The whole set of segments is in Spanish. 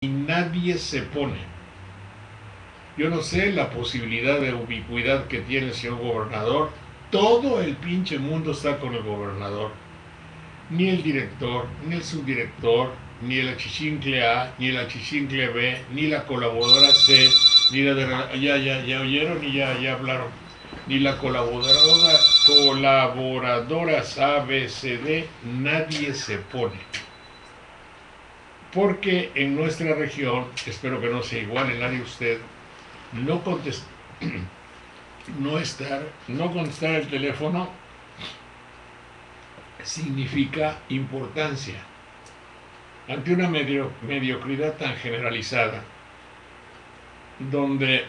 y nadie se pone. Yo no sé la posibilidad de ubicuidad que tiene el señor gobernador. Todo el pinche mundo está con el gobernador. Ni el director, ni el subdirector, ni el achichincle A, ni el achichincle B, ni la colaboradora C, ni la de... Ya, ya, ya oyeron y ya, ya hablaron. Ni la colaboradora, colaboradoras A, B, C, D, nadie se pone porque en nuestra región, espero que no sea igual en la de usted, no contestar, no estar, no contestar el teléfono significa importancia. Ante una medio, mediocridad tan generalizada, donde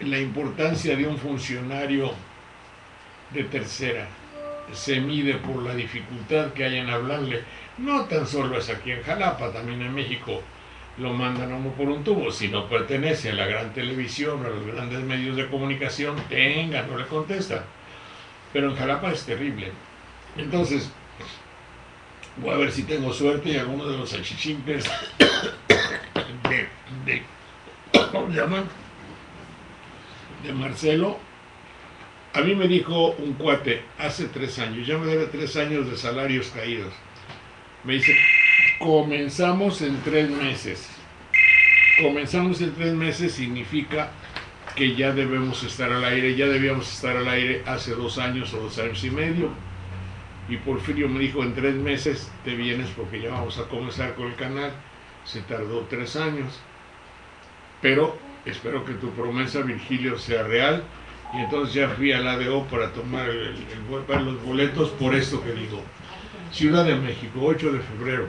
la importancia de un funcionario de tercera se mide por la dificultad que hay en hablarle, no tan solo es aquí en Jalapa, también en México lo mandan a uno por un tubo. Si no pertenece a la gran televisión a los grandes medios de comunicación, tenga, no le contesta. Pero en Jalapa es terrible. Entonces, voy a ver si tengo suerte y alguno de los achichimpes de, de, ¿cómo llaman? De Marcelo. A mí me dijo un cuate hace tres años, ya me debe tres años de salarios caídos me dice, comenzamos en tres meses. Comenzamos en tres meses significa que ya debemos estar al aire, ya debíamos estar al aire hace dos años o dos años y medio. Y Porfirio me dijo, en tres meses te vienes porque ya vamos a comenzar con el canal. Se tardó tres años. Pero espero que tu promesa, Virgilio, sea real. Y entonces ya fui al ADO para tomar el, los boletos por esto que digo. Ciudad de México, 8 de febrero.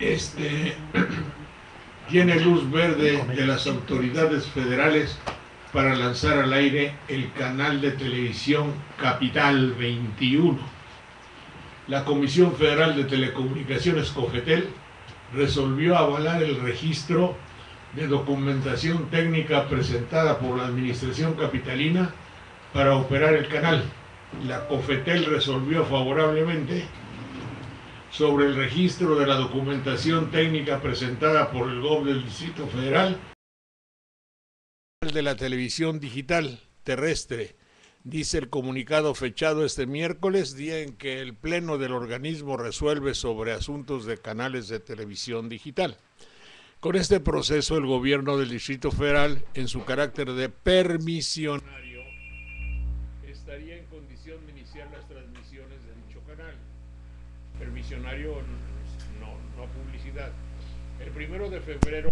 Este tiene luz verde de las autoridades federales para lanzar al aire el canal de televisión Capital 21. La Comisión Federal de Telecomunicaciones COFETEL resolvió avalar el registro de documentación técnica presentada por la Administración Capitalina para operar el canal la COFETEL resolvió favorablemente sobre el registro de la documentación técnica presentada por el GOB del Distrito Federal de la televisión digital terrestre, dice el comunicado fechado este miércoles, día en que el Pleno del organismo resuelve sobre asuntos de canales de televisión digital. Con este proceso, el gobierno del Distrito Federal, en su carácter de permisionario, Permisionario, no, no publicidad. El primero de febrero.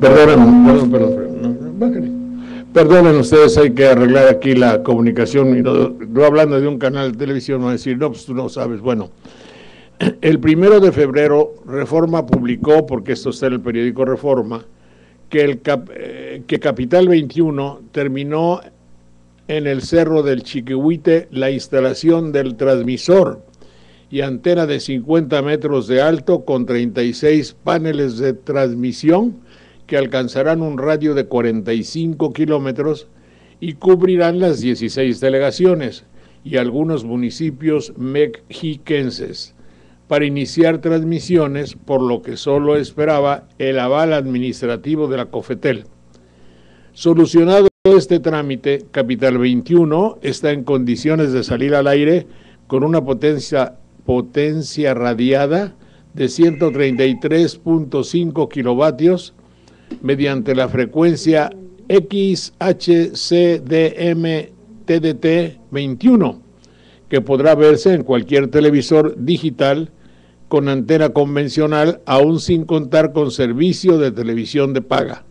Perdónenme, perdón, perdón, perdón. Perdonen ustedes, hay que arreglar aquí la comunicación. no, hablando de un canal de televisión, no decir, no, pues tú no sabes. Bueno, el primero de febrero, Reforma publicó, porque esto está en el periódico Reforma, que, el eh, que Capital 21 terminó en el Cerro del Chiquihuite la instalación del transmisor y antena de 50 metros de alto con 36 paneles de transmisión que alcanzarán un radio de 45 kilómetros y cubrirán las 16 delegaciones y algunos municipios mexiquenses para iniciar transmisiones, por lo que solo esperaba el aval administrativo de la COFETEL. Solucionado este trámite, Capital 21 está en condiciones de salir al aire con una potencia, potencia radiada de 133.5 kilovatios mediante la frecuencia XHCDM TDT 21, que podrá verse en cualquier televisor digital con antena convencional, aún sin contar con servicio de televisión de paga.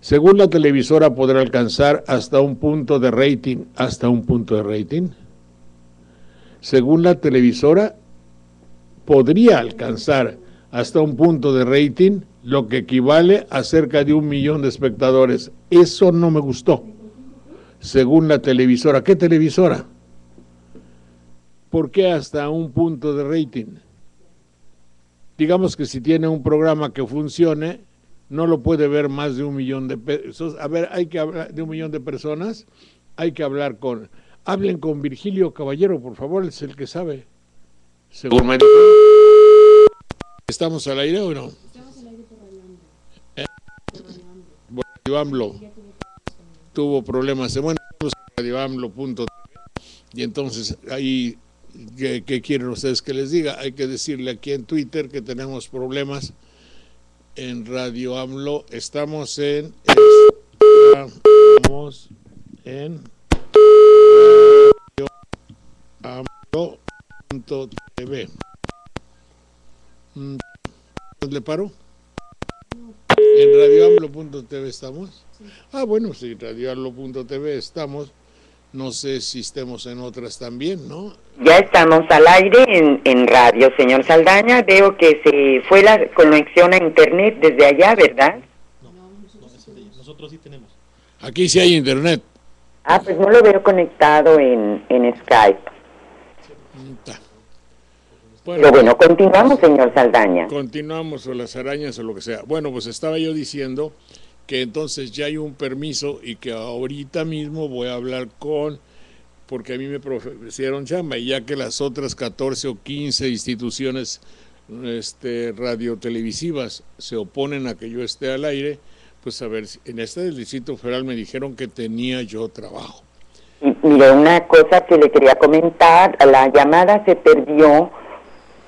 Según la televisora podrá alcanzar hasta un punto de rating, hasta un punto de rating. Según la televisora podría alcanzar hasta un punto de rating, lo que equivale a cerca de un millón de espectadores. Eso no me gustó. Según la televisora, ¿qué televisora? ¿Por qué hasta un punto de rating? Digamos que si tiene un programa que funcione, no lo puede ver más de un millón de pesos. A ver, hay que hablar de un millón de personas, hay que hablar con... Hablen con Virgilio Caballero, por favor, es el que sabe. Según me ¿Estamos al aire o no? Estamos al aire por Radio ¿Eh? tuvo problemas. Bueno, radioamblo.tv y entonces ahí, ¿qué, ¿qué, quieren ustedes que les diga? Hay que decirle aquí en Twitter que tenemos problemas en Radio AMLO. Estamos en... Estamos en radioamlo.tv. Mm, ¿Le paro? ¿En radioamlo.tv estamos? Ah, bueno, sí, radioamlo.tv estamos. No sé si estemos en otras también, ¿no? Ya estamos al aire en, en radio, señor Saldaña. Veo que se fue la conexión a internet desde allá, ¿verdad? No, nosotros sí tenemos. Aquí sí hay internet. Ah, pues no lo veo conectado en, en Skype. Bueno, Pero bueno, continuamos, señor Saldaña. Continuamos, o las arañas o lo que sea. Bueno, pues estaba yo diciendo que entonces ya hay un permiso y que ahorita mismo voy a hablar con, porque a mí me ofrecieron chamba, y ya que las otras 14 o 15 instituciones este, radiotelevisivas se oponen a que yo esté al aire, pues a ver, en este del Federal me dijeron que tenía yo trabajo. Mire, una cosa que le quería comentar, la llamada se perdió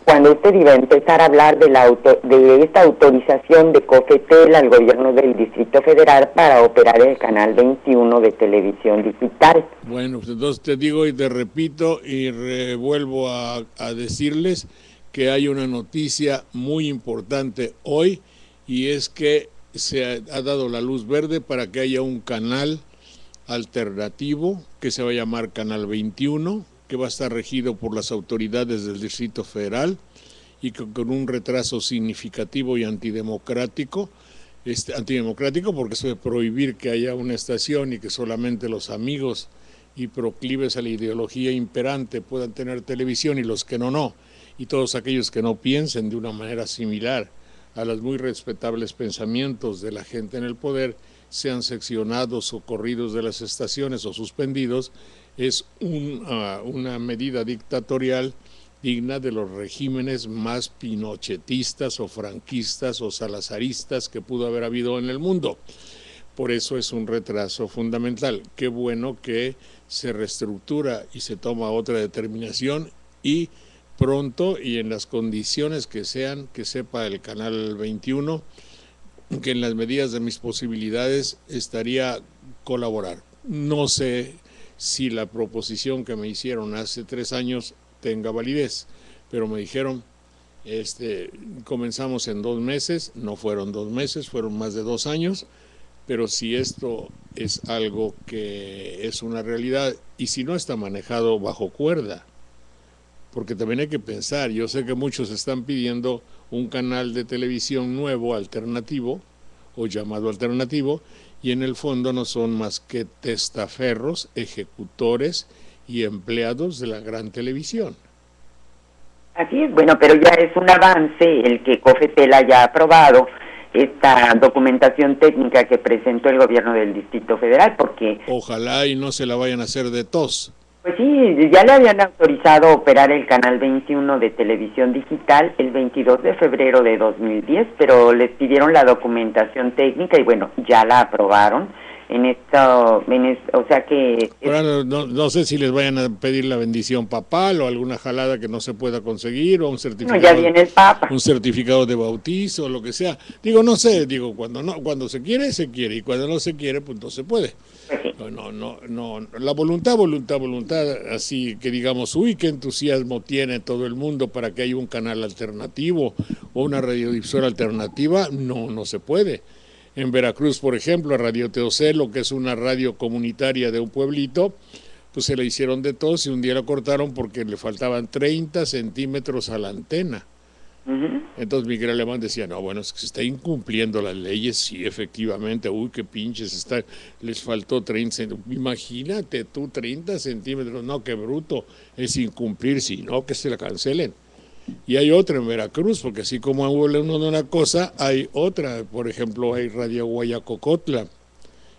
cuando usted iba a empezar a hablar de, la de esta autorización de COFETEL al gobierno del Distrito Federal para operar el canal 21 de televisión digital. Bueno, pues entonces te digo y te repito y vuelvo a, decirles que hay una noticia muy importante hoy y es que se ha dado la luz verde para que haya un canal alternativo que se va a llamar Canal 21 que va a estar regido por las autoridades del Distrito Federal y con un retraso significativo y antidemocrático, este, antidemocrático porque se debe prohibir que haya una estación y que solamente los amigos y proclives a la ideología imperante puedan tener televisión y los que no, no. Y todos aquellos que no piensen de una manera similar a los muy respetables pensamientos de la gente en el poder sean seccionados o corridos de las estaciones o suspendidos es ah, una medida dictatorial digna de los regímenes más pinochetistas o franquistas o salazaristas que pudo haber habido en el mundo. Por eso es un retraso fundamental. Qué bueno que se reestructura y se toma otra determinación y pronto y en las condiciones que sean, que sepa el Canal 21, que en las medidas de mis posibilidades estaría colaborar. No sé si la proposición que me hicieron hace tres años tenga validez, pero me dijeron, este, comenzamos en dos meses, no fueron dos meses, fueron más de dos años, pero si esto es algo que es una realidad y si no está manejado bajo cuerda, porque también hay que pensar, yo sé que muchos están pidiendo un canal de televisión nuevo, alternativo, o llamado alternativo, y en el fondo no son más que testaferros, ejecutores y empleados de la gran televisión. Así es, bueno, pero ya es un avance el que COFETEL haya aprobado esta documentación técnica que presentó el gobierno del Distrito Federal, porque... Ojalá y no se la vayan a hacer de tos. Pues sí, ya le habían autorizado operar el canal 21 de televisión digital el 22 de febrero de 2010, pero les pidieron la documentación técnica y bueno, ya la aprobaron en esto, en o sea que... no, sé si les vayan a pedir la bendición papal o alguna jalada que no se pueda conseguir o un certificado... ya viene el papa. Un certificado de bautizo o lo que sea. Digo, no sé, digo, cuando no cuando se quiere, se quiere y cuando no se quiere, pues no se puede. Pues no, no, no, la voluntad, voluntad, voluntad, así que digamos, uy, qué entusiasmo tiene todo el mundo para que haya un canal alternativo o una radiodifusora alternativa, no, no se puede en Veracruz, por ejemplo, a Radio Teocelo, que es una radio comunitaria de un pueblito, pues se le hicieron de tos y un día la cortaron porque le faltaban 30 centímetros a la antena. Entonces Miguel Alemán decía, no, bueno, es que se está incumpliendo las leyes, sí, efectivamente, uy, qué pinches, está, les faltó 30 centímetros. Imagínate tú, 30 centímetros, no, qué bruto, es incumplir, si no, que se la cancelen. Y hay otra en Veracruz, porque así como habla uno de una cosa, hay otra. Por ejemplo, hay Radio Guayacocotla.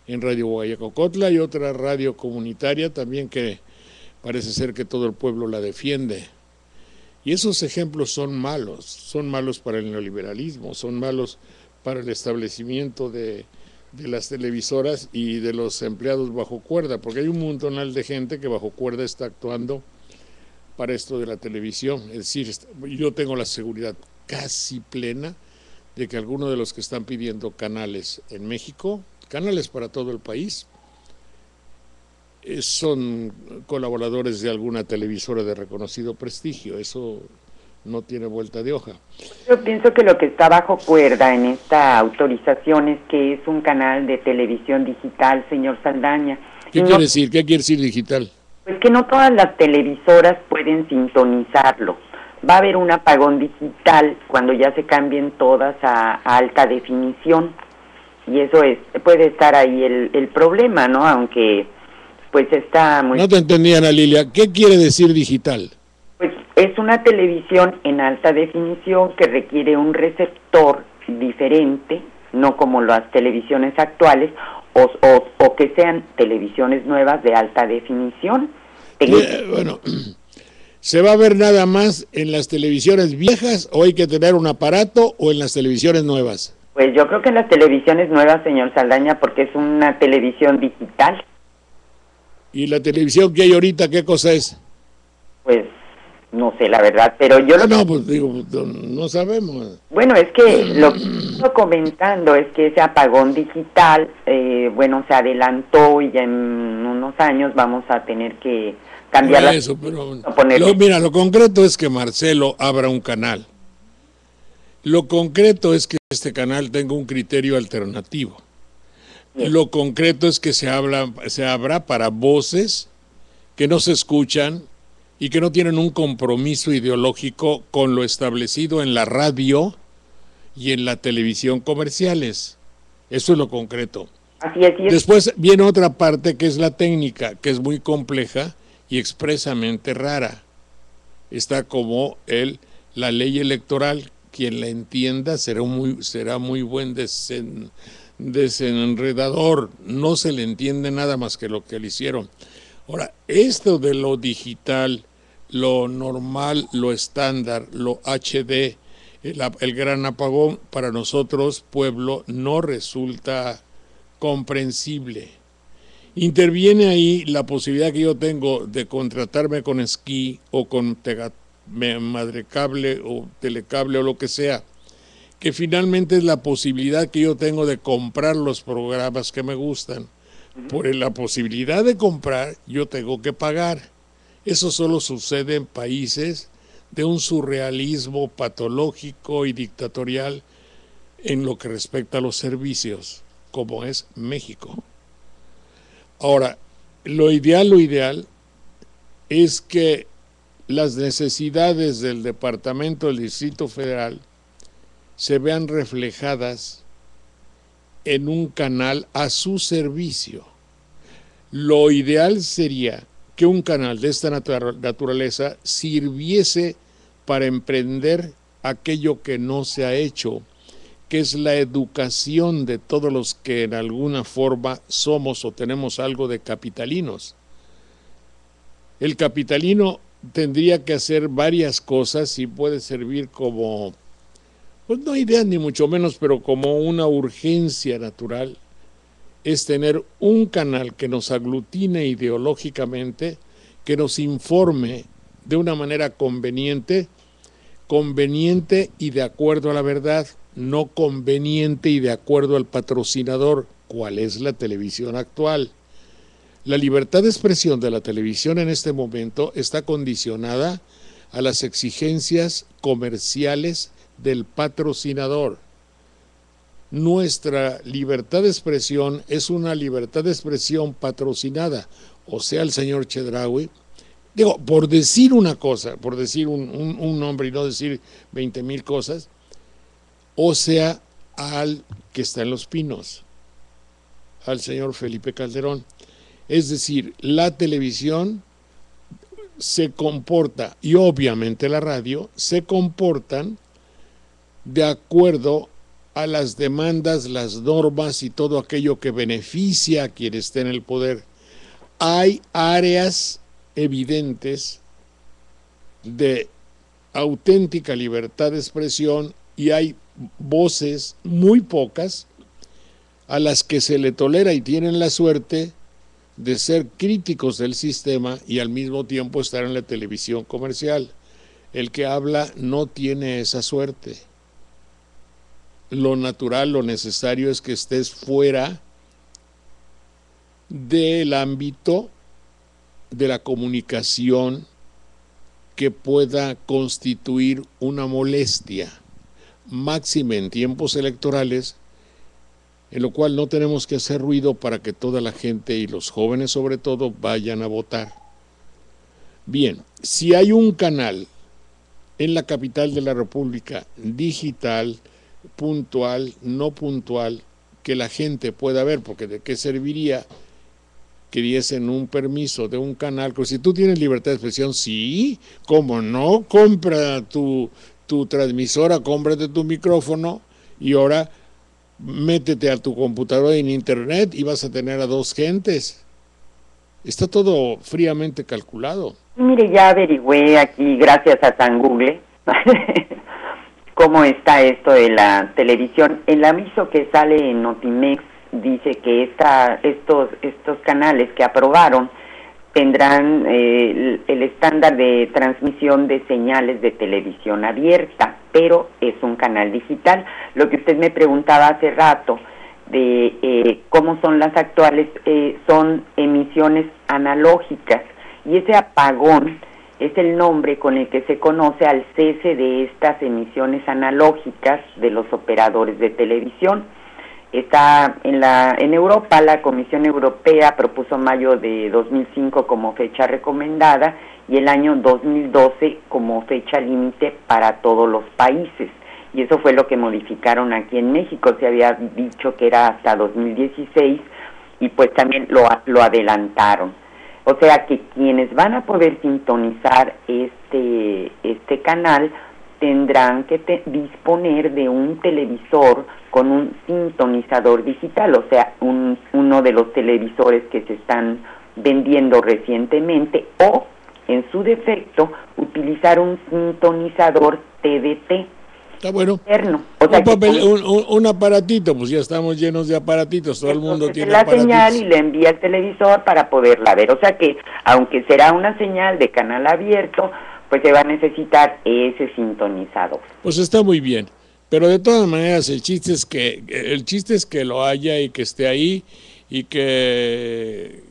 En Radio Guayacocotla hay otra radio comunitaria también que parece ser que todo el pueblo la defiende. Y esos ejemplos son malos, son malos para el neoliberalismo, son malos para el establecimiento de, de las televisoras y de los empleados bajo cuerda, porque hay un montonal de gente que bajo cuerda está actuando para esto de la televisión. Es decir, yo tengo la seguridad casi plena de que algunos de los que están pidiendo canales en México, canales para todo el país, eh, son colaboradores de alguna televisora de reconocido prestigio. Eso no tiene vuelta de hoja. Yo pienso que lo que está bajo cuerda en esta autorización es que es un canal de televisión digital, señor Saldaña. ¿Qué quiere decir? ¿Qué quiere decir digital? Pues que no todas las televisoras pueden sintonizarlo. Va a haber un apagón digital cuando ya se cambien todas a, alta definición. Y eso es puede estar ahí el, el problema, ¿no? Aunque pues está muy... No te entendía, Ana Lilia. ¿Qué quiere decir digital? Pues es una televisión en alta definición que requiere un receptor diferente, no como las televisiones actuales, o, o, que sean televisiones nuevas de alta definición. bueno, ¿se va a ver nada más en las televisiones viejas o hay que tener un aparato o en las televisiones nuevas? Pues yo creo que en las televisiones nuevas, señor Saldaña, porque es una televisión digital. ¿Y la televisión que hay ahorita qué cosa es? Pues no sé la verdad, pero yo lo... No, pues digo, no sabemos. Bueno, es que lo que estoy comentando es que ese apagón digital, eh, bueno, se adelantó y ya en unos años vamos a tener que cambiar eso, pero lo, mira, lo concreto es que Marcelo abra un canal. Lo concreto es que este canal tenga un criterio alternativo. Lo concreto es que se, habla, se abra para voces que no se escuchan y que no tienen un compromiso ideológico con lo establecido en la radio y en la televisión comerciales. Eso es lo concreto. Después viene otra parte que es la técnica, que es muy compleja y expresamente rara. Está como el, la ley electoral, quien la entienda será muy, será muy buen desenredador. No se le entiende nada más que lo que le hicieron. Ahora, esto de lo digital, lo normal, lo estándar, lo HD, el, gran apagón, para nosotros, pueblo, no resulta comprensible. Interviene ahí la posibilidad que yo tengo de contratarme con esquí o con madrecable o telecable o lo que sea, que finalmente es la posibilidad que yo tengo de comprar los programas que me gustan por la posibilidad de comprar, yo tengo que pagar. Eso solo sucede en países de un surrealismo patológico y dictatorial en lo que respecta a los servicios, como es México. Ahora, lo ideal, lo ideal es que las necesidades del Departamento del Distrito Federal se vean reflejadas en un canal a su servicio. Lo ideal sería que un canal de esta naturaleza sirviese para emprender aquello que no se ha hecho, que es la educación de todos los que en alguna forma somos o tenemos algo de capitalinos. El capitalino tendría que hacer varias cosas y puede servir como pues no idea ni mucho menos, pero como una urgencia natural, es tener un canal que nos aglutine ideológicamente, que nos informe de una manera conveniente, conveniente y de acuerdo a la verdad, no conveniente y de acuerdo al patrocinador, cuál es la televisión actual. La libertad de expresión de la televisión en este momento está condicionada a las exigencias comerciales del patrocinador. Nuestra libertad de expresión es una libertad de expresión patrocinada, o sea, el señor Chedraui, digo, por decir una cosa, por decir un, nombre y no decir 20 mil cosas, o sea, al que está en los pinos, al señor Felipe Calderón. Es decir, la televisión se comporta, y obviamente la radio, se comportan de acuerdo a las demandas, las normas y todo aquello que beneficia a quien esté en el poder. Hay áreas evidentes de auténtica libertad de expresión y hay voces muy pocas a las que se le tolera y tienen la suerte de ser críticos del sistema y al mismo tiempo estar en la televisión comercial. El que habla no tiene esa suerte. Lo natural, lo necesario es que estés fuera del ámbito de la comunicación que pueda constituir una molestia, máxima en tiempos electorales, en lo cual no tenemos que hacer ruido para que toda la gente y los jóvenes sobre todo vayan a votar. Bien, si hay un canal en la capital de la República, digital, puntual, no puntual, que la gente pueda ver, porque de qué serviría que diesen un permiso de un canal, pues si tú tienes libertad de expresión, sí, como no, compra tu, tu transmisora, cómprate tu micrófono y ahora métete a tu computadora en internet y vas a tener a dos gentes. Está todo fríamente calculado. Mire, ya averigüé aquí, gracias a San Google, cómo está esto de la televisión. El aviso que sale en Notimex dice que esta, estos, estos canales que aprobaron tendrán eh, el, estándar de transmisión de señales de televisión abierta, pero es un canal digital. Lo que usted me preguntaba hace rato de eh, cómo son las actuales, eh, son emisiones analógicas y ese apagón es el nombre con el que se conoce al cese de estas emisiones analógicas de los operadores de televisión. Está en la en Europa la Comisión Europea propuso mayo de 2005 como fecha recomendada y el año 2012 como fecha límite para todos los países. Y eso fue lo que modificaron aquí en México. Se había dicho que era hasta 2016 y pues también lo lo adelantaron o sea que quienes van a poder sintonizar este este canal tendrán que disponer de un televisor con un sintonizador digital, o sea, un, uno de los televisores que se están vendiendo recientemente o, en su defecto, utilizar un sintonizador TDT. Está bueno. un, un, aparatito, pues ya estamos llenos de aparatitos, todo el mundo tiene la señal y le envía el televisor para poderla ver. O sea que, aunque será una señal de canal abierto, pues se va a necesitar ese sintonizador. Pues está muy bien. Pero de todas maneras, el chiste es que el chiste es que lo haya y que esté ahí y que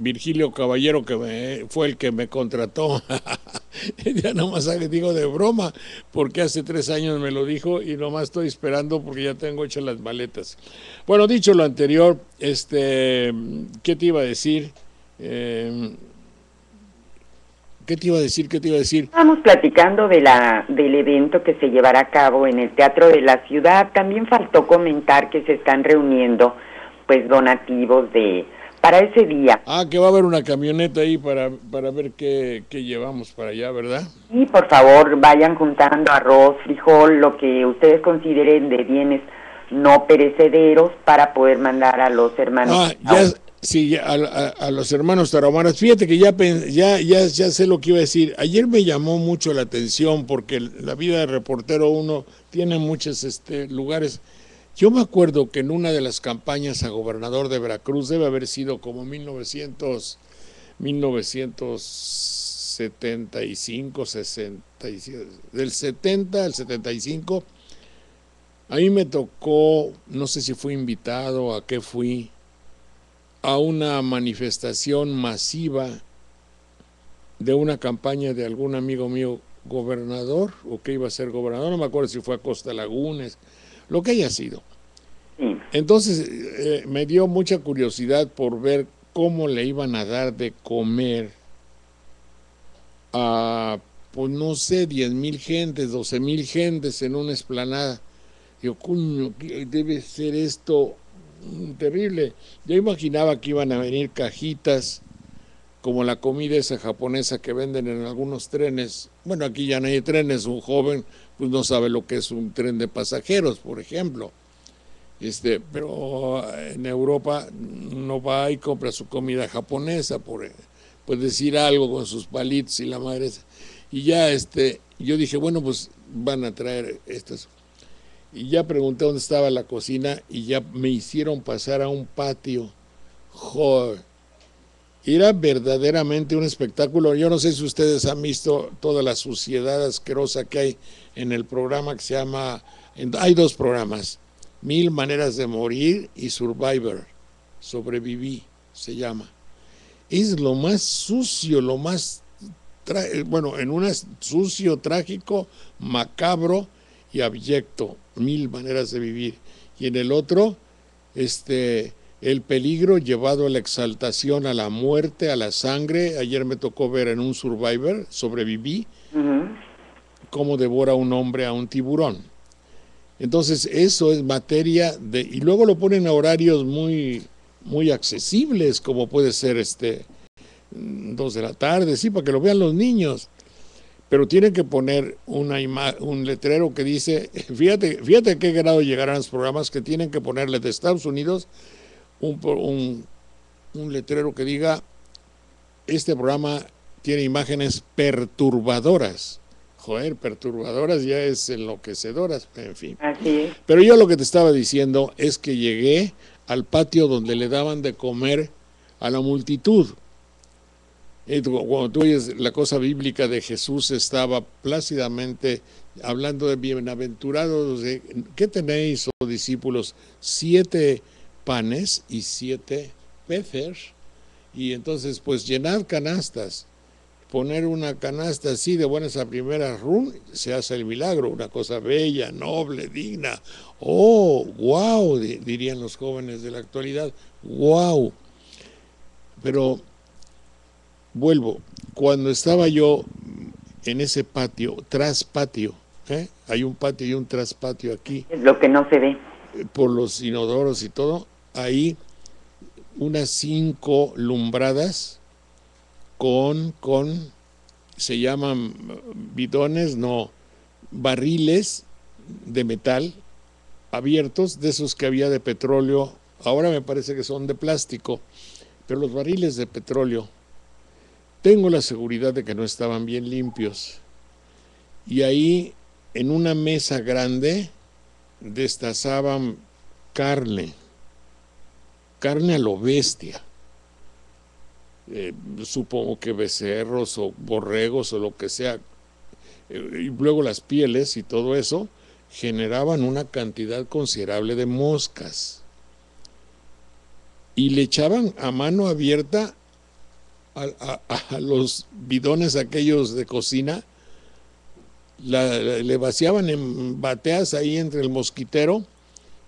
Virgilio Caballero, que fue el que me contrató, ya nomás digo de broma, porque hace tres años me lo dijo y nomás estoy esperando porque ya tengo hechas las maletas. Bueno, dicho lo anterior, este, ¿qué te iba a decir? Eh, ¿Qué te iba a decir? ¿Qué te iba a decir? Estamos platicando de la, del evento que se llevará a cabo en el Teatro de la Ciudad. También faltó comentar que se están reuniendo pues donativos de para ese día. Ah, que va a haber una camioneta ahí para, para ver qué, qué llevamos para allá, ¿verdad? Sí, por favor, vayan juntando arroz, frijol, lo que ustedes consideren de bienes no perecederos para poder mandar a los hermanos. Ah, ya, Sí, a, los hermanos tarahumaras. Fíjate que ya, ya, ya, ya sé lo que iba a decir. Ayer me llamó mucho la atención porque la vida de reportero uno tiene muchos este, lugares. Yo me acuerdo que en una de las campañas a gobernador de Veracruz, debe haber sido como 1900, 1975, 65, del 70 al 75, a mí me tocó, no sé si fui invitado, a qué fui, a una manifestación masiva de una campaña de algún amigo mío gobernador o que iba a ser gobernador, no me acuerdo si fue a Costa Lagunes, lo que haya sido. Entonces eh, me dio mucha curiosidad por ver cómo le iban a dar de comer a, pues no sé, 10 mil gentes, 12 mil gentes en una esplanada. Digo, coño, debe ser esto terrible. Yo imaginaba que iban a venir cajitas como la comida esa japonesa que venden en algunos trenes. Bueno, aquí ya no hay trenes, un joven pues no sabe lo que es un tren de pasajeros, por ejemplo. Este, pero en Europa no va y compra su comida japonesa, por pues decir algo con sus palitos y la madre. Y ya este, yo dije, bueno, pues van a traer estas. Y ya pregunté dónde estaba la cocina y ya me hicieron pasar a un patio. Joder. Era verdaderamente un espectáculo. Yo no sé si ustedes han visto toda la suciedad asquerosa que hay en el programa que se llama, hay dos programas, Mil Maneras de Morir y Survivor, Sobreviví, se llama. Es lo más sucio, lo más, bueno, en un sucio, trágico, macabro y abyecto, Mil Maneras de Vivir. Y en el otro, este, el peligro llevado a la exaltación, a la muerte, a la sangre. Ayer me tocó ver en un Survivor, sobreviví, cómo devora un hombre a un tiburón. Entonces eso es materia de... Y luego lo ponen a horarios muy, muy accesibles, como puede ser este dos de la tarde, sí, para que lo vean los niños. Pero tienen que poner una un letrero que dice, fíjate, fíjate a qué grado llegarán los programas que tienen que ponerle de Estados Unidos un, un, letrero que diga, este programa tiene imágenes perturbadoras. Joder, perturbadoras ya es enloquecedoras, en fin. Así Pero yo lo que te estaba diciendo es que llegué al patio donde le daban de comer a la multitud. Cuando tú oyes la cosa bíblica de Jesús, estaba plácidamente hablando de bienaventurados. ¿Qué tenéis, oh discípulos? Siete panes y siete peces. Y entonces, pues llenar canastas, poner una canasta así de buenas a primeras, run, se hace el milagro, una cosa bella, noble, digna. Oh, wow, dirían los jóvenes de la actualidad, wow. Pero vuelvo, cuando estaba yo en ese patio, tras patio, ¿eh? hay un patio y un traspatio aquí. Es lo que no se ve. Por los inodoros y todo, ahí unas cinco lumbradas con, con, se llaman bidones, no, barriles de metal abiertos, de esos que había de petróleo, ahora me parece que son de plástico, pero los barriles de petróleo, tengo la seguridad de que no estaban bien limpios. Y ahí, en una mesa grande, destazaban carne carne a lo bestia. Eh, supongo que becerros o borregos o lo que sea, eh, y luego las pieles y todo eso, generaban una cantidad considerable de moscas. Y le echaban a mano abierta a, los bidones aquellos de cocina, le vaciaban en bateas ahí entre el mosquitero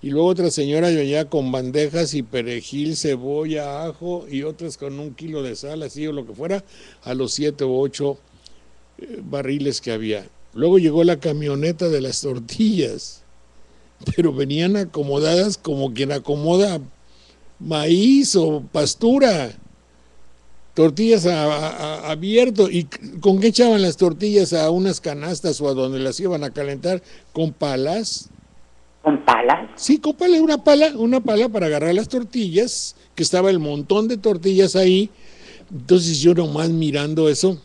y luego otra señora ya con bandejas y perejil, cebolla, ajo y otras con un kilo de sal, así o lo que fuera, a los siete o ocho eh, barriles que había. Luego llegó la camioneta de las tortillas, pero venían acomodadas como quien acomoda maíz o pastura. Tortillas abierto. ¿Y con qué echaban las tortillas a unas canastas o a donde las iban a calentar? Con palas ¿Con pala? Sí, con pala, una pala, una pala para agarrar las tortillas, que estaba el montón de tortillas ahí. Entonces yo nomás mirando eso,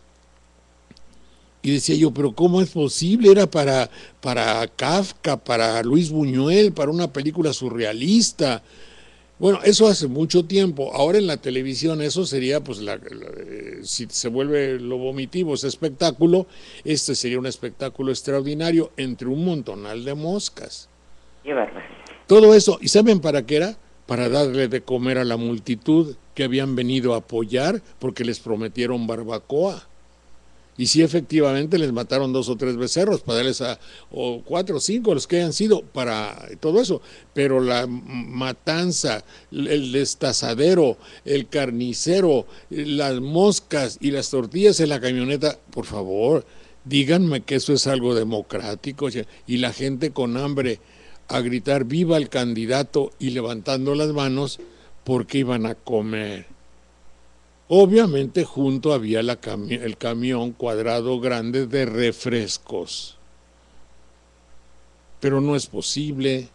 y decía yo, pero ¿cómo es posible? Era para, para Kafka, para Luis Buñuel, para una película surrealista. Bueno, eso hace mucho tiempo. Ahora en la televisión eso sería, pues, la, eh, si se vuelve lo vomitivo, ese espectáculo, este sería un espectáculo extraordinario entre un montonal de moscas. Todo eso, ¿y saben para qué era? Para darle de comer a la multitud que habían venido a apoyar porque les prometieron barbacoa. Y sí, efectivamente, les mataron dos o tres becerros para darles a, o cuatro o cinco, los que hayan sido, para todo eso. Pero la matanza, el destazadero, el carnicero, las moscas y las tortillas en la camioneta, por favor, díganme que eso es algo democrático. Y la gente con hambre a gritar viva el candidato y levantando las manos porque iban a comer. Obviamente junto había el camión cuadrado grande de refrescos. Pero no es posible.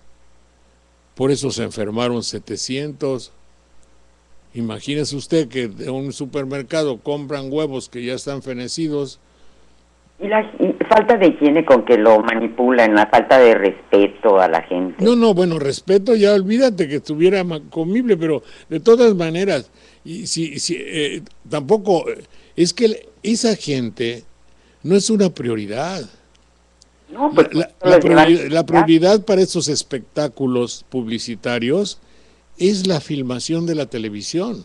Por eso se enfermaron 700. Imagínese usted que de un supermercado compran huevos que ya están fenecidos Y la falta de higiene con que lo manipulan, la falta de respeto a la gente. No, no, bueno, respeto ya olvídate que estuviera comible, pero de todas maneras, y si, si eh, tampoco, es que esa gente no es una prioridad. No, pues, la, la, prioridad, para estos espectáculos publicitarios es la filmación de la televisión.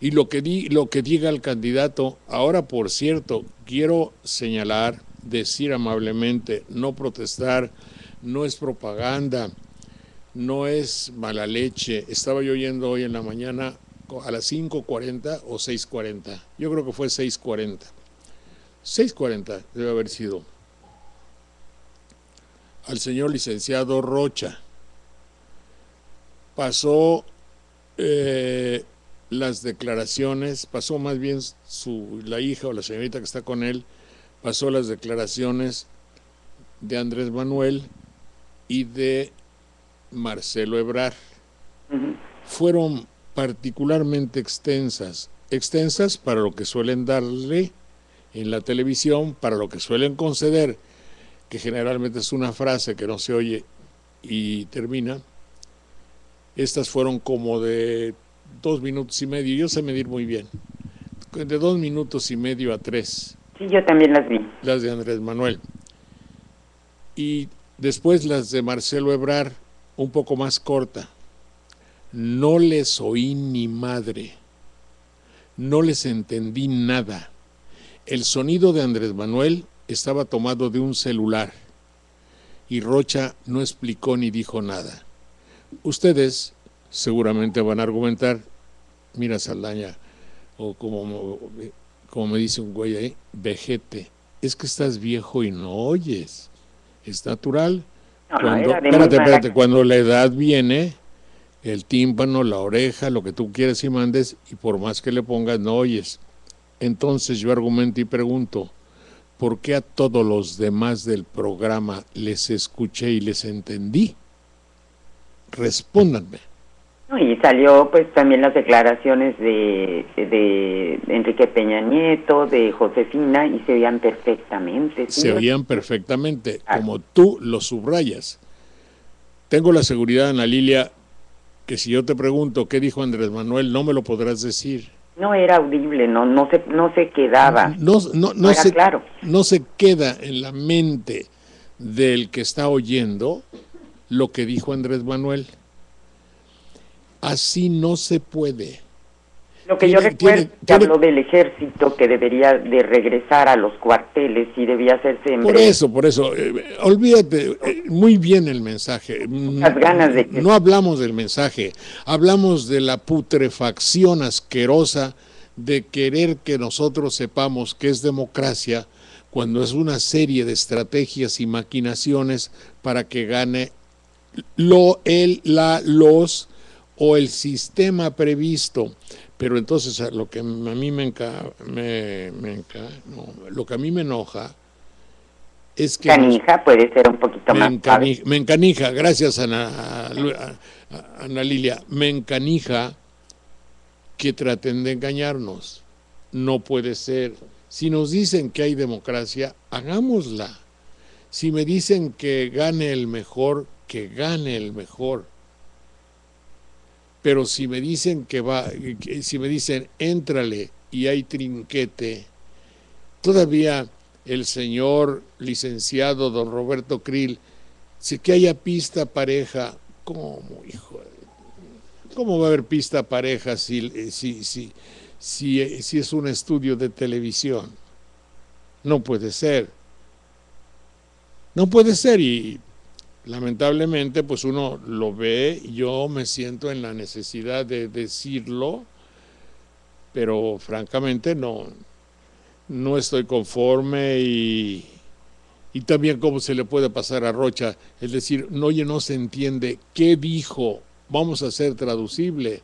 Y lo que, di, lo que diga el candidato, ahora por cierto, quiero señalar, decir amablemente, no protestar, no es propaganda, no es mala leche. Estaba yo oyendo hoy en la mañana a las 5.40 o 6.40. Yo creo que fue 6.40. 6.40 debe haber sido. Al señor licenciado Rocha. Pasó eh, las declaraciones, pasó más bien su, la hija o la señorita que está con él, pasó las declaraciones de Andrés Manuel y de Marcelo Ebrar. Fueron particularmente extensas, extensas para lo que suelen darle en la televisión, para lo que suelen conceder, que generalmente es una frase que no se oye y termina. Estas fueron como de dos minutos y medio. Yo sé medir muy bien. De dos minutos y medio a tres. Sí, yo también las vi. Las de Andrés Manuel. Y después las de Marcelo Ebrar, un poco más corta. No les oí ni madre. No les entendí nada. El sonido de Andrés Manuel estaba tomado de un celular y Rocha no explicó ni dijo nada. Ustedes seguramente van a argumentar, mira Saldaña, o como, como me dice un güey ahí, vejete, es que estás viejo y no oyes, es natural. cuando, espérate, espérate, cuando la edad viene, el tímpano, la oreja, lo que tú quieres y mandes, y por más que le pongas, no oyes. Entonces yo argumento y pregunto, ¿por qué a todos los demás del programa les escuché y les entendí? Respóndanme y salió pues también las declaraciones de, de Enrique Peña Nieto, de Josefina, y se oían perfectamente. Se oían perfectamente, como tú lo subrayas. Tengo la seguridad, Ana Lilia, que si yo te pregunto qué dijo Andrés Manuel, no me lo podrás decir. No era audible, no, no se, no se quedaba. No, no, no, se, claro. no se queda en la mente del que está oyendo lo que dijo Andrés Manuel. Así no se puede. Lo que yo recuerdo que habló del ejército que debería de regresar a los cuarteles y debía hacerse en Por eso, por eso, eh, olvídate, eh, muy bien el mensaje. Las ganas de No hablamos del mensaje, hablamos de la putrefacción asquerosa de querer que nosotros sepamos que es democracia cuando es una serie de estrategias y maquinaciones para que gane lo, él, la, los o el sistema previsto. Pero entonces lo que a mí me, me, lo que a mí me enoja es que... Canija puede ser un poquito más... me encanija, gracias Ana, Ana Lilia, me encanija que traten de engañarnos. No puede ser. Si nos dicen que hay democracia, hagámosla. Si me dicen que gane el mejor, que gane el mejor pero si me dicen que va, si me dicen éntrale y hay trinquete, todavía el señor licenciado don Roberto Krill, si que haya pista pareja, ¿cómo, hijo? ¿Cómo va a haber pista pareja si, si, si, si, si es un estudio de televisión? No puede ser. No puede ser y lamentablemente pues uno lo ve, yo me siento en la necesidad de decirlo, pero francamente no, no estoy conforme y, y también cómo se le puede pasar a Rocha, es decir, no, oye, no se entiende qué dijo, vamos a hacer traducible.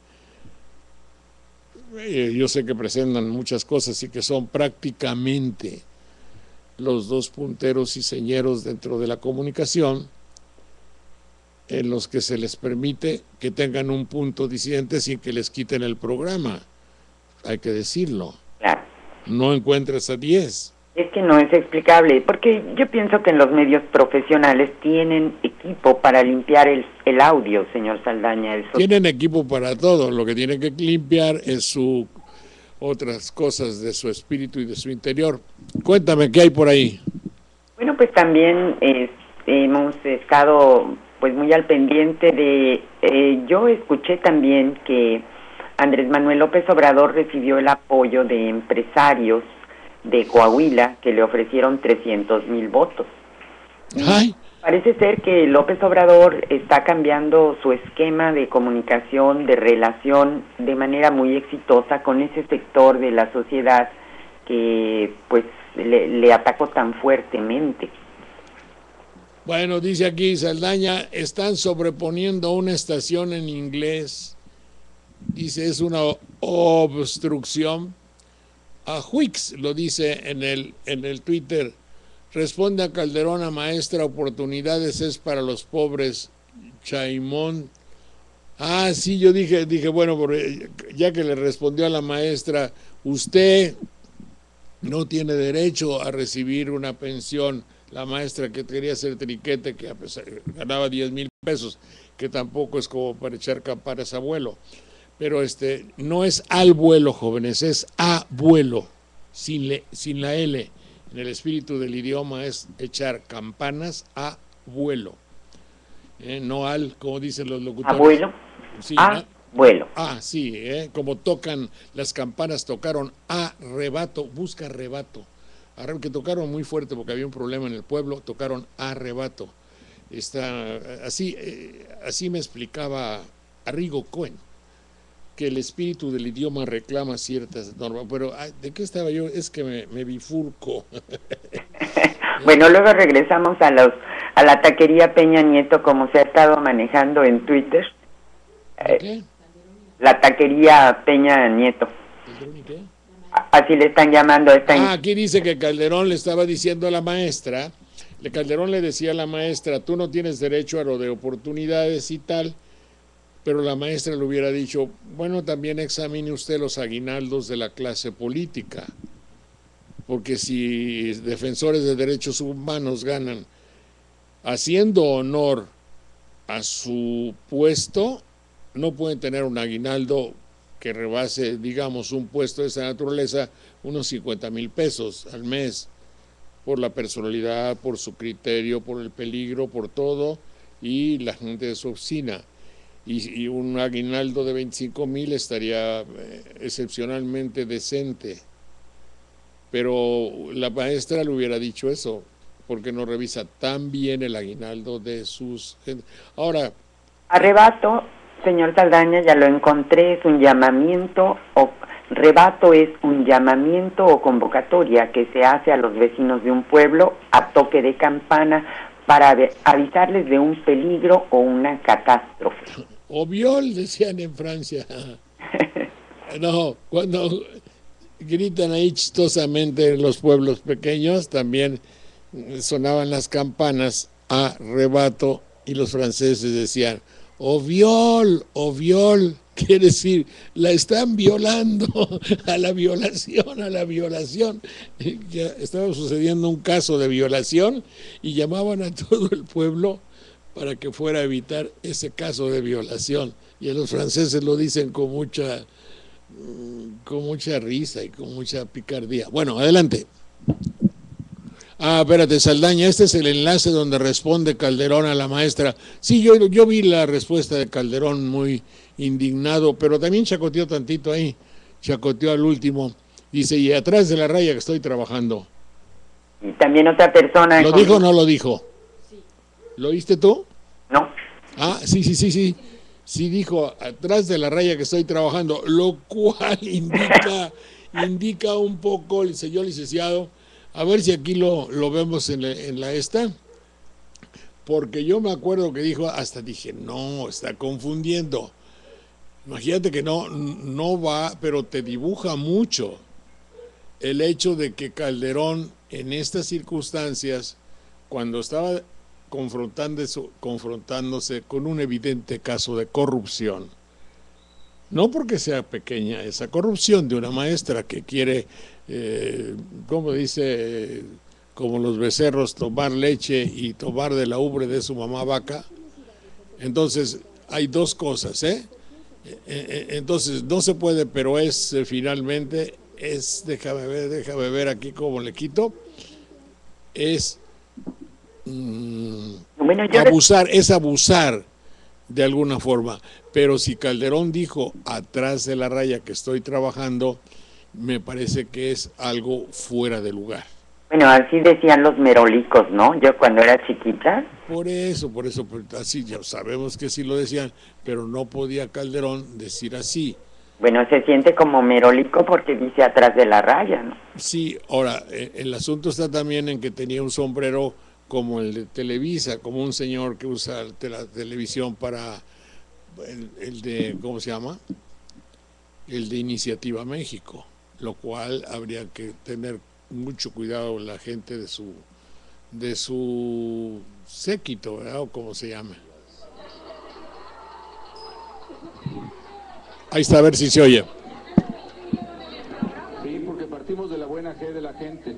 Eh, yo sé que presentan muchas cosas y que son prácticamente los dos punteros y señeros dentro de la comunicación, en los que se les permite que tengan un punto disidente sin que les quiten el programa. Hay que decirlo. No encuentras a 10. Es que no es explicable, porque yo pienso que en los medios profesionales tienen equipo para limpiar el, el audio, señor Saldaña. Tienen equipo para todo, lo que tienen que limpiar es su otras cosas de su espíritu y de su interior. Cuéntame, ¿qué hay por ahí? Bueno, pues también hemos estado pues muy al pendiente de... Eh, yo escuché también que Andrés Manuel López Obrador recibió el apoyo de empresarios de Coahuila que le ofrecieron 300 mil votos. Parece ser que López Obrador está cambiando su esquema de comunicación, de relación, de manera muy exitosa con ese sector de la sociedad que pues le, le atacó tan fuertemente. Bueno, dice aquí Saldaña, están sobreponiendo una estación en inglés. Dice, es una obstrucción a Huix, lo dice en el, en el Twitter. Responde a Calderón a maestra, oportunidades es para los pobres. Chaimón. Ah, sí, yo dije, dije, bueno, ya que le respondió a la maestra, usted no tiene derecho a recibir una pensión. La maestra que quería hacer triquete, que ganaba 10 mil pesos, que tampoco es como para echar campanas a vuelo pero este no es al vuelo, jóvenes, es a vuelo, sin, sin la L. En el espíritu del idioma es echar campanas a vuelo. Eh, no al, como dicen los locutores. Abuelo. Sí, a vuelo. Ah, sí, eh, como tocan las campanas, tocaron a rebato, busca rebato. Que tocaron muy fuerte porque había un problema en el pueblo, tocaron a rebato. Está, así, eh, así me explicaba Arrigo Cohen que el espíritu del idioma reclama ciertas normas, pero ¿de qué estaba yo? Es que me, bifurco. bueno, luego regresamos a los a la taquería Peña Nieto como se ha estado manejando en Twitter. ¿Qué? la taquería Peña Nieto. ¿Qué? Así le están llamando esta. Ah, aquí dice que Calderón le estaba diciendo a la maestra, Calderón le decía a la maestra, tú no tienes derecho a lo de oportunidades y tal pero la maestra le hubiera dicho, bueno, también examine usted los aguinaldos de la clase política, porque si defensores de derechos humanos ganan haciendo honor a su puesto, no pueden tener un aguinaldo que rebase, digamos, un puesto de esa naturaleza, unos 50 mil pesos al mes, por la personalidad, por su criterio, por el peligro, por todo, y la gente de su oficina y, un aguinaldo de 25 mil estaría eh, excepcionalmente decente. Pero la maestra le hubiera dicho eso, porque no revisa tan bien el aguinaldo de sus... Ahora... Arrebato, señor Saldaña, ya lo encontré, es un llamamiento o rebato es un llamamiento o convocatoria que se hace a los vecinos de un pueblo a toque de campana para avisarles de un peligro o una catástrofe o viol, decían en Francia. No, cuando gritan ahí chistosamente en los pueblos pequeños, también sonaban las campanas a rebato y los franceses decían, o viol, o viol, quiere decir, la están violando, a la violación, a la violación. Ya estaba sucediendo un caso de violación y llamaban a todo el pueblo para que fuera a evitar ese caso de violación. Y los franceses lo dicen con mucha, mm, con mucha risa y con mucha picardía. Bueno, adelante. Ah, espérate, Saldaña, este es el enlace donde responde Calderón a la maestra. Sí, yo, yo vi la respuesta de Calderón muy indignado, pero también chacoteó tantito ahí, chacoteó al último. Dice, y atrás de la raya que estoy trabajando. Y también otra persona. ¿Lo dijo o no lo dijo? ¿Lo oíste tú? No. Ah, sí, sí, sí, sí. Sí dijo, atrás de la raya que estoy trabajando, lo cual indica, indica un poco, el señor licenciado, a ver si aquí lo, lo vemos en la, esta, porque yo me acuerdo que dijo, hasta dije, no, está confundiendo. Imagínate que no, no va, pero te dibuja mucho el hecho de que Calderón en estas circunstancias, cuando estaba confrontándose con un evidente caso de corrupción, No porque sea pequeña esa corrupción de una maestra que quiere, eh, como dice, como los becerros, tomar leche y tomar de la ubre de su mamá vaca. Entonces, hay dos cosas, ¿eh? eh, eh entonces, no se puede, pero es finalmente, es, déjame ver, déjame ver aquí cómo le quito, es mm, abusar, es abusar de alguna forma. Pero si Calderón dijo atrás de la raya que estoy trabajando, me parece que es algo fuera de lugar. Bueno, así decían los merolicos, ¿no? Yo cuando era chiquita. Por eso, por eso, así ya sabemos que sí lo decían, pero no podía Calderón decir así. Bueno, se siente como merólico porque dice atrás de la raya, ¿no? Sí, ahora, eh, el asunto está también en que tenía un sombrero como el de Televisa, como un señor que usa la televisión para el, de, ¿cómo se llama? El de Iniciativa México, lo cual habría que tener mucho cuidado la gente de su de su séquito, ¿verdad? O como se llama. Ahí está, a ver si se oye. Sí, porque partimos de la buena fe de la gente.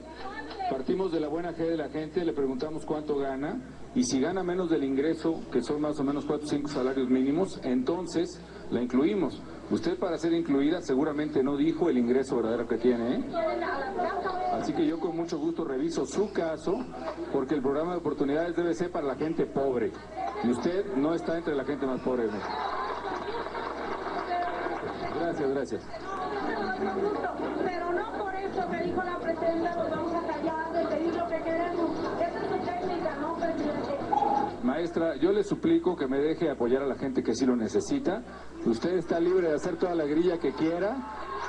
Partimos de la buena fe de la gente, le preguntamos cuánto gana y si gana menos del ingreso, que son más o menos 4 o 5 salarios mínimos, entonces la incluimos. Usted para ser incluida seguramente no dijo el ingreso verdadero que tiene. ¿eh? Así que yo con mucho gusto reviso su caso porque el programa de oportunidades debe ser para la gente pobre. Y usted no está entre la gente más pobre. Gracias, gracias. Pero no por eso que dijo la presidenta nos vamos a callar de pedir lo que queremos. Esa es su técnica, ¿no, presidente? Maestra, yo le suplico que me deje apoyar a la gente que sí lo necesita. Usted está libre de hacer toda la grilla que quiera,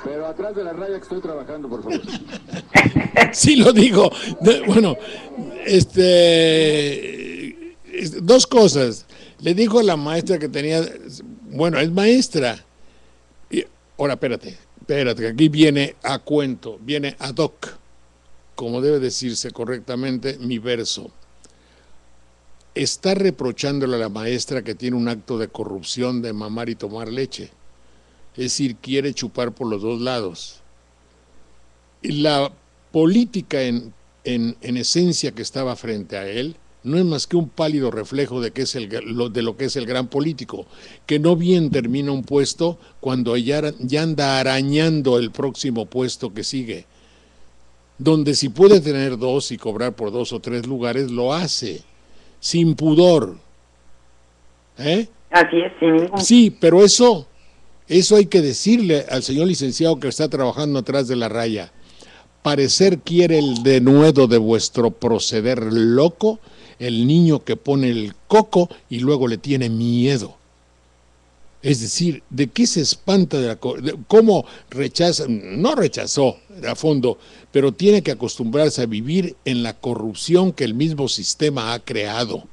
pero atrás de la raya que estoy trabajando, por favor. Sí lo digo. Bueno, este, dos cosas. Le dijo a la maestra que tenía, bueno, es maestra. Y, ahora, espérate, espérate, que aquí viene a cuento, viene ad hoc, como debe decirse correctamente mi verso. Está reprochándole a la maestra que tiene un acto de corrupción de mamar y tomar leche. Es decir, quiere chupar por los dos lados. La política en, en, en esencia que estaba frente a él no es más que un pálido reflejo de, que es el, de lo que es el gran político, que no bien termina un puesto cuando ya, ya anda arañando el próximo puesto que sigue, donde si puede tener dos y cobrar por dos o tres lugares, lo hace, sin pudor. ¿Eh? Así es, sin ningún... Sí, pero eso, eso hay que decirle al señor licenciado que está trabajando atrás de la raya. Parecer quiere el denuedo de vuestro proceder loco el niño que pone el coco y luego le tiene miedo. Es decir, ¿de qué se espanta de la cómo rechaza, no rechazó a fondo, pero tiene que acostumbrarse a vivir en la corrupción que el mismo sistema ha creado?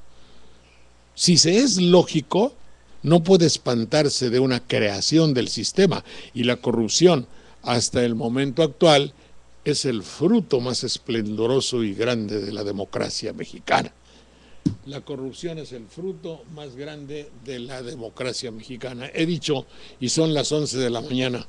Si se es lógico, no puede espantarse de una creación del sistema y la corrupción hasta el momento actual es el fruto más esplendoroso y grande de la democracia mexicana. La corrupción es el fruto más grande de la democracia mexicana. He dicho, y son las 11 de la mañana,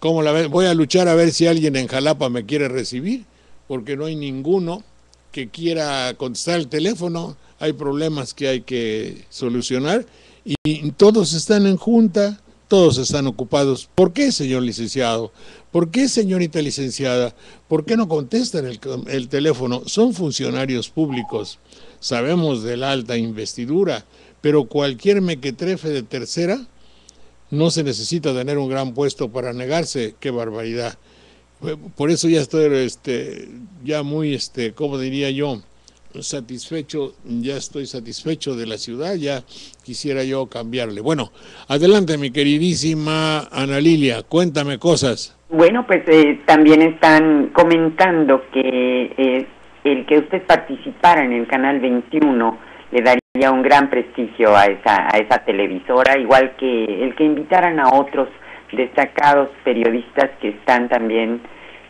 ¿cómo la Voy a luchar a ver si alguien en Jalapa me quiere recibir, porque no hay ninguno que quiera contestar el teléfono. Hay problemas que hay que solucionar y todos están en junta, todos están ocupados. ¿Por qué, señor licenciado? ¿Por qué, señorita licenciada? ¿Por qué no contestan el, el teléfono? Son funcionarios públicos sabemos de la alta investidura, pero cualquier mequetrefe de tercera no se necesita tener un gran puesto para negarse, qué barbaridad. Por eso ya estoy este, ya muy, este, ¿cómo diría yo? satisfecho, ya estoy satisfecho de la ciudad, ya quisiera yo cambiarle. Bueno, adelante mi queridísima Ana Lilia, cuéntame cosas. Bueno, pues eh, también están comentando que eh, el que usted participara en el canal 21 le daría un gran prestigio a esa, a esa televisora, igual que el que invitaran a otros destacados periodistas que están también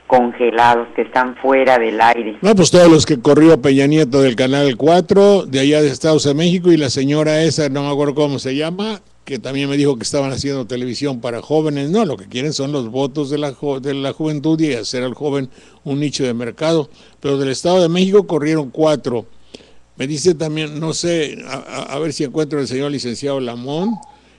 congelados, que están fuera del aire. No, pues todos los que corrió Peña Nieto del Canal 4, de allá de Estados de México, y la señora esa, no me acuerdo cómo se llama, que también me dijo que estaban haciendo televisión para jóvenes. No, lo que quieren son los votos de la, de la juventud y hacer al joven un nicho de mercado. Pero del Estado de México corrieron cuatro. Me dice también, no sé, a, ver si encuentro el señor licenciado Lamón.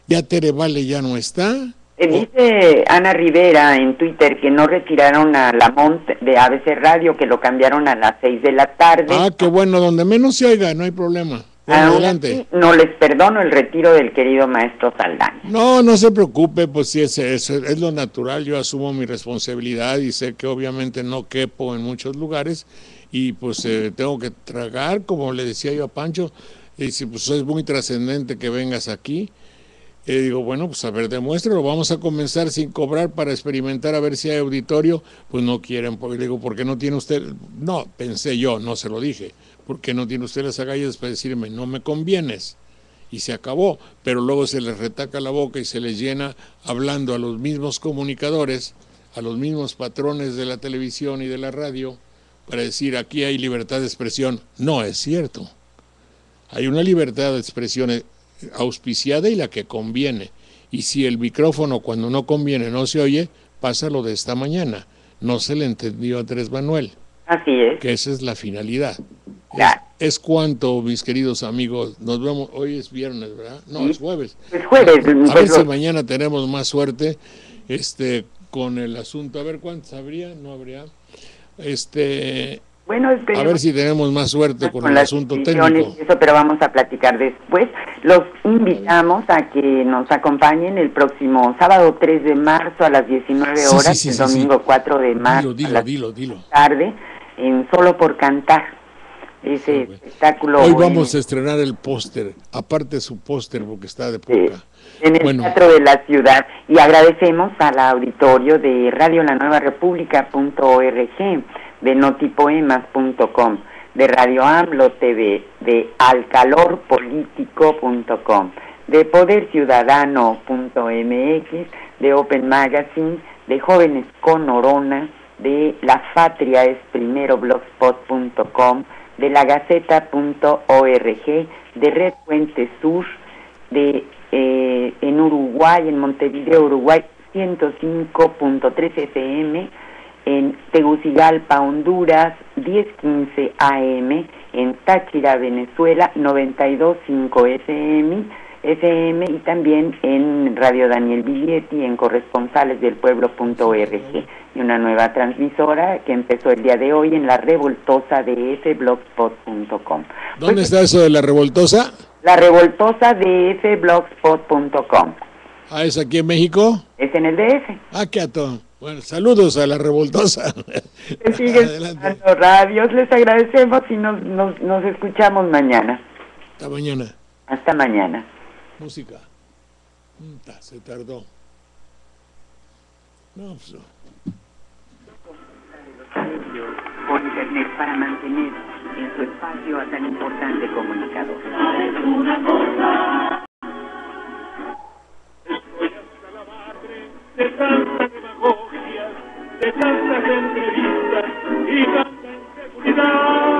Ya Tere Vale ya no está. Eh, dice Ana Rivera en Twitter que no retiraron a Lamont de ABC Radio, que lo cambiaron a las seis de la tarde. Ah, qué bueno, donde menos se oiga, no hay problema. Adelante. no les perdono el retiro del querido maestro Saldaña. No, no se preocupe, pues sí, es, es, es, lo natural, yo asumo mi responsabilidad y sé que obviamente no quepo en muchos lugares y pues eh, tengo que tragar, como le decía yo a Pancho, y si pues es muy trascendente que vengas aquí. Y digo, bueno, pues a ver, demuéstralo, vamos a comenzar sin cobrar para experimentar a ver si hay auditorio. Pues no quieren, porque digo, ¿por qué no tiene usted? No, pensé yo, no se lo dije. ¿Por qué no tiene usted las agallas para decirme, no me convienes? Y se acabó, pero luego se les retaca la boca y se les llena hablando a los mismos comunicadores, a los mismos patrones de la televisión y de la radio, para decir aquí hay libertad de expresión. No es cierto. Hay una libertad de expresión auspiciada y la que conviene. Y si el micrófono cuando no conviene no se oye, pasa lo de esta mañana. No se le entendió a Andrés Manuel. Así es. Que esa es la finalidad. Es, cuanto, mis queridos amigos, nos vemos, hoy es viernes, ¿verdad? No, es jueves. Es jueves. A ver si mañana tenemos más suerte este, con el asunto. A ver cuántos habría, no habría. Este, bueno, a ver si tenemos más suerte con, el asunto técnico. Eso, pero vamos a platicar después. Los invitamos a que nos acompañen el próximo sábado 3 de marzo a las 19 horas, el domingo 4 de marzo dilo, a dilo, dilo, tarde, en Solo por Cantar. Ese espectáculo. Hoy vamos a estrenar el póster, aparte su póster porque está de poca. en el Teatro de la Ciudad. Y agradecemos al auditorio de Radio La Nueva República.org, de notipoemas.com, de Radio AMLO TV, de alcalorpolitico.com, de poderciudadano.mx, de Open Magazine, de Jóvenes con Orona, de La Patria es primero blogspot.com, de la Gaceta.org, de Red Puente Sur, de eh, en Uruguay, en Montevideo, Uruguay, 105.3 FM, en Tegucigalpa, Honduras, 1015 AM, en Táchira, Venezuela, 92.5 FM, FM y también en Radio Daniel Biglietti en corresponsalesdelpueblo.org y una nueva transmisora que empezó el día de hoy en la revoltosa de fblogspot.com. ¿Dónde pues, está eso de la revoltosa? La revoltosa de fblogspot.com. Ah, ¿es aquí en México? Es en el DF. Ah, qué ato. Bueno, saludos a la revoltosa. Siguen radios, les agradecemos y nos, nos, nos escuchamos mañana. Hasta mañana. Hasta mañana. Música. se tardó. No, pues no. Por internet para mantener en su espacio a tan importante comunicador. Una cosa. Estoy hasta la madre de tantas demagogias, de tantas entrevistas y tanta inseguridad.